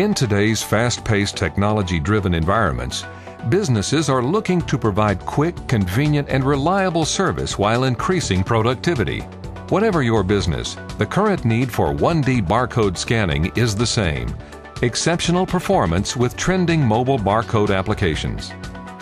In today's fast paced, technology driven environments, businesses are looking to provide quick, convenient, and reliable service while increasing productivity. Whatever your business, the current need for 1D barcode scanning is the same exceptional performance with trending mobile barcode applications.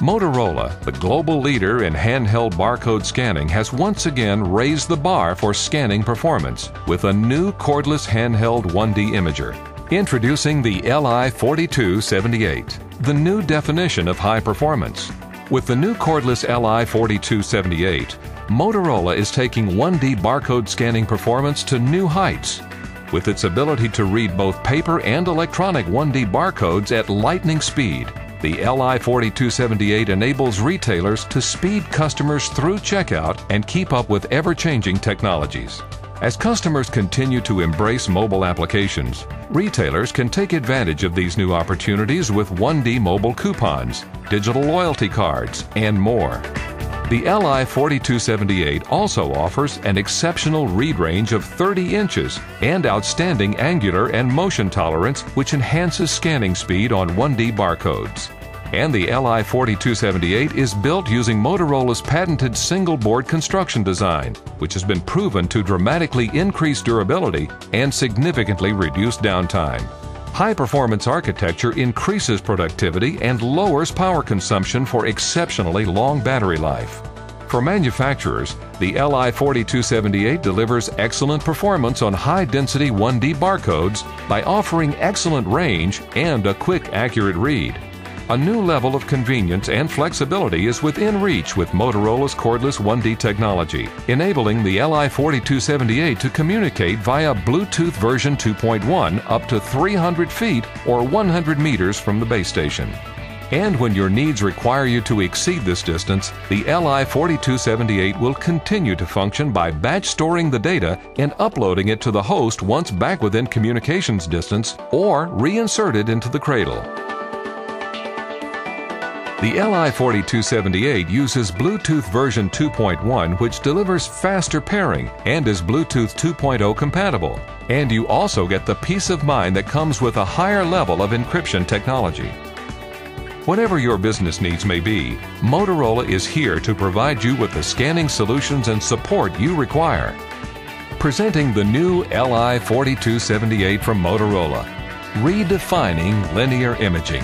Motorola, the global leader in handheld barcode scanning, has once again raised the bar for scanning performance with a new cordless handheld 1D imager. Introducing the LI4278, the new definition of high performance. With the new cordless LI4278, Motorola is taking 1D barcode scanning performance to new heights. With its ability to read both paper and electronic 1D barcodes at lightning speed, the LI4278 enables retailers to speed customers through checkout and keep up with ever changing technologies. As customers continue to embrace mobile applications, retailers can take advantage of these new opportunities with 1D mobile coupons, digital loyalty cards, and more. The LI4278 also offers an exceptional read range of 30 inches and outstanding angular and motion tolerance, which enhances scanning speed on 1D barcodes. And the LI4278 is built using Motorola's patented single board construction design, which has been proven to dramatically increase durability and significantly reduce downtime. High performance architecture increases productivity and lowers power consumption for exceptionally long battery life. For manufacturers, the LI4278 delivers excellent performance on high density 1D barcodes by offering excellent range and a quick, accurate read. A new level of convenience and flexibility is within reach with Motorola's cordless 1D technology, enabling the LI4278 to communicate via Bluetooth version 2.1 up to 300 feet or 100 meters from the base station. And when your needs require you to exceed this distance, the LI4278 will continue to function by batch storing the data and uploading it to the host once back within communications distance or reinserted into the cradle. The LI4278 uses Bluetooth version 2.1, which delivers faster pairing and is Bluetooth 2.0 compatible. And you also get the peace of mind that comes with a higher level of encryption technology. Whatever your business needs may be, Motorola is here to provide you with the scanning solutions and support you require. Presenting the new LI4278 from Motorola, redefining linear imaging.